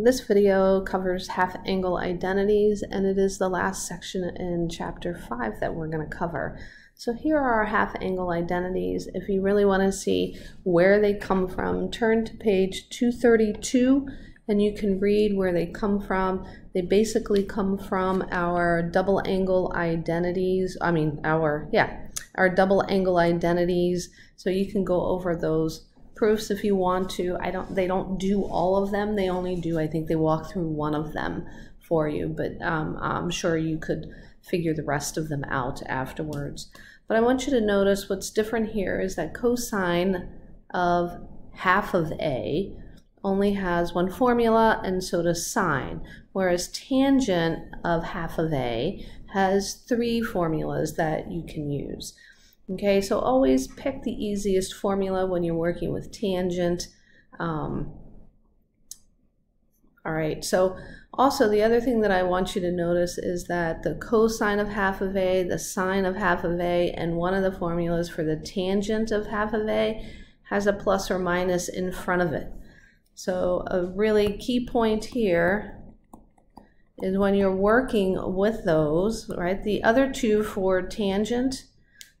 This video covers half angle identities and it is the last section in chapter 5 that we're going to cover. So here are our half angle identities. If you really want to see where they come from, turn to page 232 and you can read where they come from. They basically come from our double angle identities, I mean our, yeah, our double angle identities. So you can go over those proofs if you want to. I don't. They don't do all of them. They only do. I think they walk through one of them for you, but um, I'm sure you could figure the rest of them out afterwards. But I want you to notice what's different here is that cosine of half of a only has one formula and so does sine, whereas tangent of half of a has three formulas that you can use. Okay, so always pick the easiest formula when you're working with tangent. Um, all right, so also the other thing that I want you to notice is that the cosine of half of a, the sine of half of a, and one of the formulas for the tangent of half of a has a plus or minus in front of it. So a really key point here is when you're working with those, right? The other two for tangent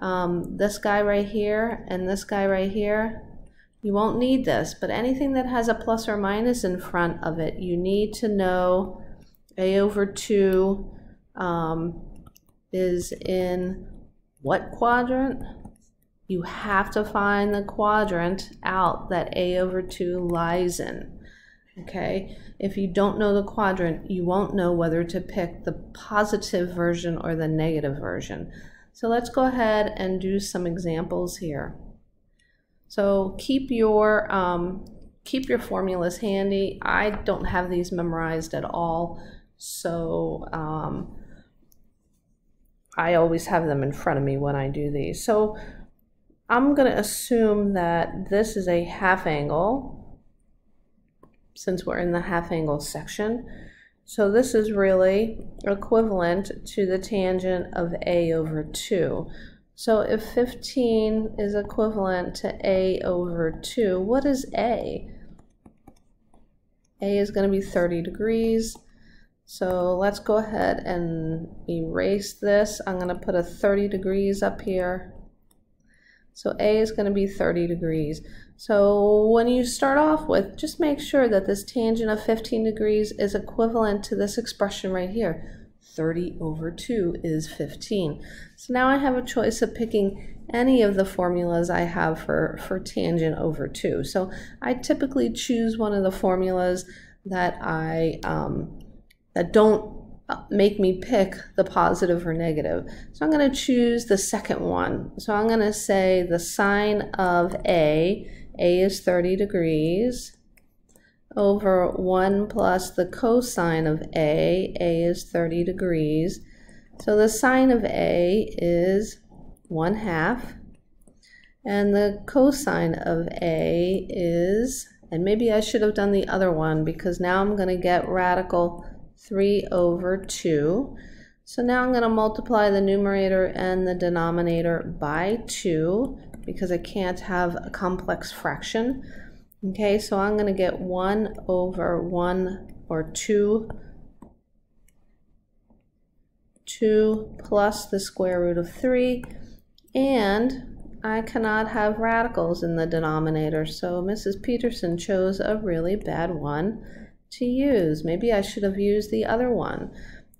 um, this guy right here and this guy right here, you won't need this, but anything that has a plus or minus in front of it, you need to know a over 2 um, is in what quadrant? You have to find the quadrant out that a over 2 lies in. Okay, if you don't know the quadrant, you won't know whether to pick the positive version or the negative version. So let's go ahead and do some examples here. So keep your um, keep your formulas handy. I don't have these memorized at all, so um, I always have them in front of me when I do these. So I'm going to assume that this is a half angle, since we're in the half angle section. So this is really equivalent to the tangent of a over 2. So if 15 is equivalent to a over 2, what is a? a is going to be 30 degrees. So let's go ahead and erase this. I'm going to put a 30 degrees up here. So a is going to be 30 degrees. So when you start off with, just make sure that this tangent of 15 degrees is equivalent to this expression right here. 30 over 2 is 15. So now I have a choice of picking any of the formulas I have for, for tangent over 2. So I typically choose one of the formulas that I um, that don't Uh, make me pick the positive or negative. So I'm going to choose the second one. So I'm going to say the sine of A a is 30 degrees over 1 plus the cosine of A. A is 30 degrees. So the sine of A is 1 half. And the cosine of A is, and maybe I should have done the other one because now I'm going to get radical 3 over 2. So now I'm going to multiply the numerator and the denominator by 2 because I can't have a complex fraction. Okay, so I'm going to get 1 over 1 or 2, 2 plus the square root of 3, and I cannot have radicals in the denominator, so Mrs. Peterson chose a really bad one to use. Maybe I should have used the other one.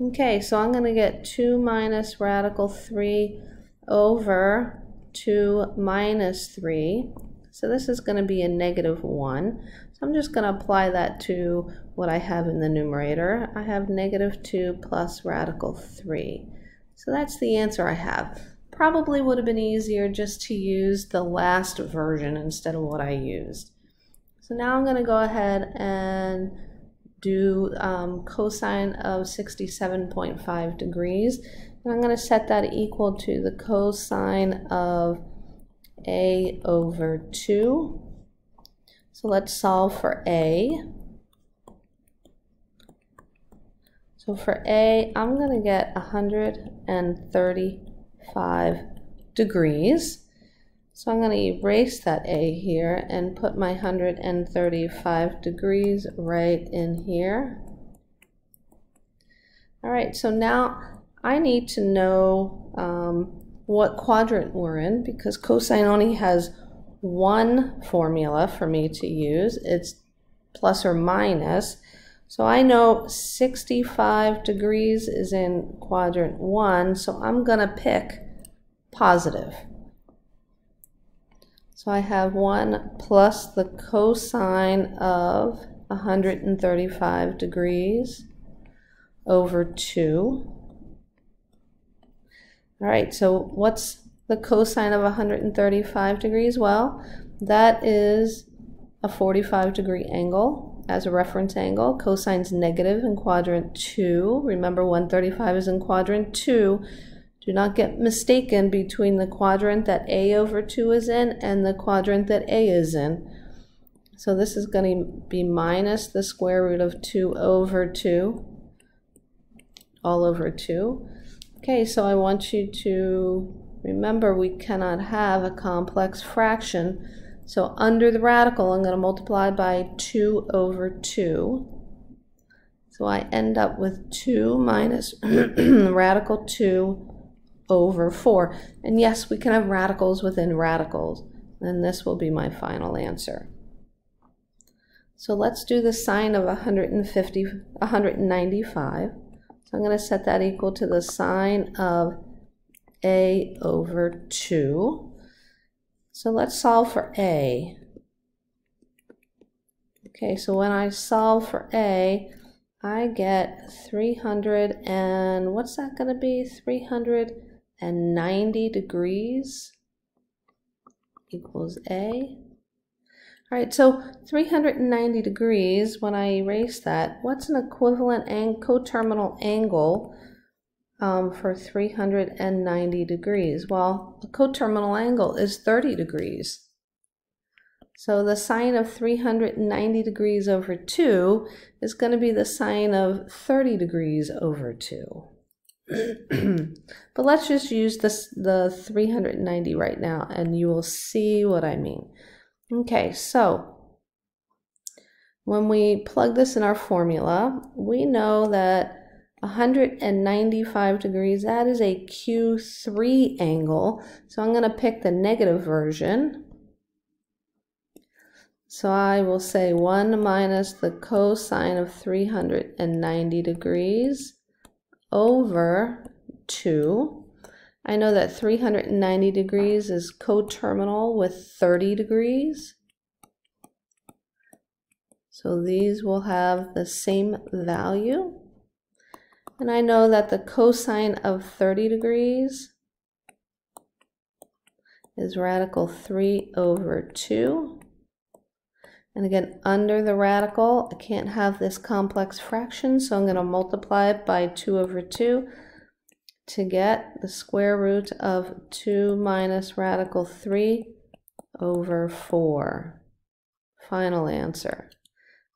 Okay, so I'm going to get 2 minus radical 3 over 2 minus 3. So this is going to be a negative 1. So I'm just going to apply that to what I have in the numerator. I have negative 2 plus radical 3. So that's the answer I have. Probably would have been easier just to use the last version instead of what I used. So now I'm going to go ahead and do um, cosine of 67.5 degrees. And I'm going to set that equal to the cosine of a over 2. So let's solve for a. So for a, I'm going to get 135 degrees. So I'm going to erase that A here and put my 135 degrees right in here. All right, so now I need to know um, what quadrant we're in because cosine only has one formula for me to use. It's plus or minus. So I know 65 degrees is in quadrant 1, so I'm going to pick positive. So I have 1 plus the cosine of 135 degrees over 2. All right, so what's the cosine of 135 degrees? Well, that is a 45 degree angle as a reference angle. Cosine's negative in quadrant 2. Remember 135 is in quadrant 2. Do not get mistaken between the quadrant that A over 2 is in and the quadrant that A is in. So this is going to be minus the square root of 2 over 2, all over 2. Okay, so I want you to remember we cannot have a complex fraction. So under the radical, I'm going to multiply by 2 over 2. So I end up with 2 minus radical 2 over 4. And yes, we can have radicals within radicals. And this will be my final answer. So let's do the sine of 150, 195. So I'm going to set that equal to the sine of a over 2. So let's solve for a. Okay, so when I solve for a, I get 300 and what's that going to be? 300 and 90 degrees equals A. All right, so 390 degrees, when I erase that, what's an equivalent and coterminal angle um, for 390 degrees? Well, the coterminal angle is 30 degrees. So the sine of 390 degrees over 2 is going to be the sine of 30 degrees over 2. but let's just use this, the 390 right now and you will see what I mean. Okay, so when we plug this in our formula, we know that 195 degrees, that is a Q3 angle. So I'm going to pick the negative version. So I will say 1 minus the cosine of 390 degrees over 2. I know that 390 degrees is coterminal with 30 degrees. So these will have the same value. And I know that the cosine of 30 degrees is radical 3 over 2. And again, under the radical, I can't have this complex fraction, so I'm going to multiply it by 2 over 2 to get the square root of 2 minus radical 3 over 4. Final answer.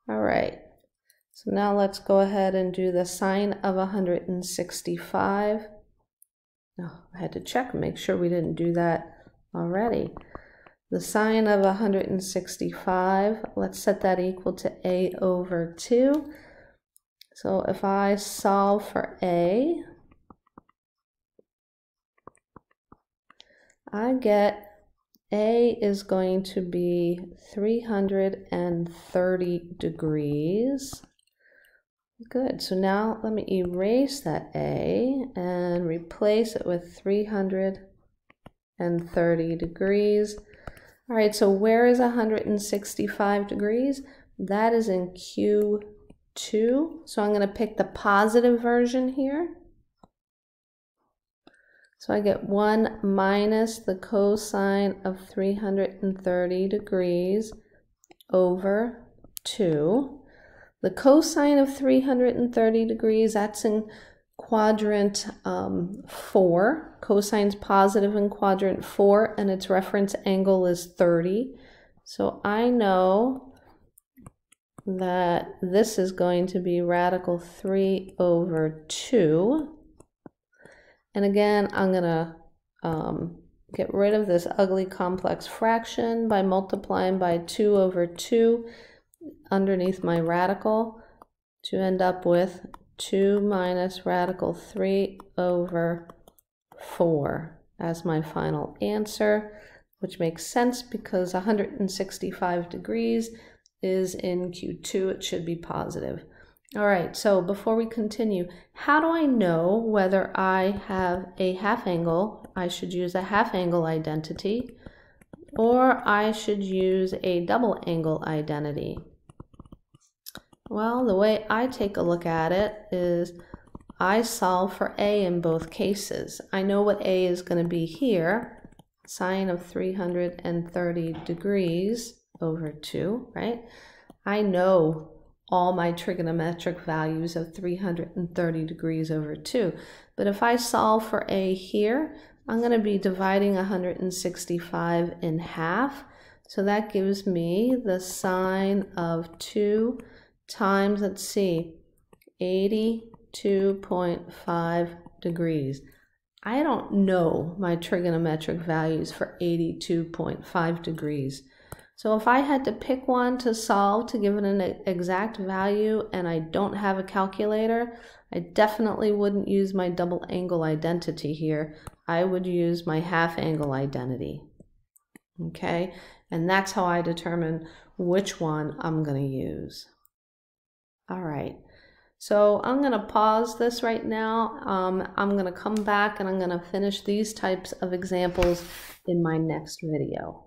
All right, so now let's go ahead and do the sine of 165. Oh, I had to check, make sure we didn't do that already. The sine of 165, let's set that equal to a over 2. So if I solve for a, I get a is going to be 330 degrees. Good, so now let me erase that A and replace it with 330 degrees. All right, so where is 165 degrees? That is in Q2. So I'm going to pick the positive version here. So I get 1 minus the cosine of 330 degrees over 2. The cosine of 330 degrees, that's in quadrant um, 4. Cosine's positive in quadrant 4, and its reference angle is 30. So I know that this is going to be radical 3 over 2. And again, I'm going to um, get rid of this ugly complex fraction by multiplying by 2 over 2 underneath my radical to end up with 2 minus radical 3 over 4 as my final answer, which makes sense because 165 degrees is in Q2. It should be positive. All right, so before we continue, how do I know whether I have a half angle? I should use a half angle identity or I should use a double angle identity. Well, the way I take a look at it is I solve for A in both cases. I know what A is going to be here, sine of 330 degrees over 2, right? I know all my trigonometric values of 330 degrees over 2. But if I solve for A here, I'm going to be dividing 165 in half. So that gives me the sine of 2 times, let's see, 82.5 degrees. I don't know my trigonometric values for 82.5 degrees. So if I had to pick one to solve to give it an exact value and I don't have a calculator, I definitely wouldn't use my double angle identity here. I would use my half angle identity. Okay, and that's how I determine which one I'm going to use. All right, so I'm going to pause this right now. Um, I'm going to come back and I'm going to finish these types of examples in my next video.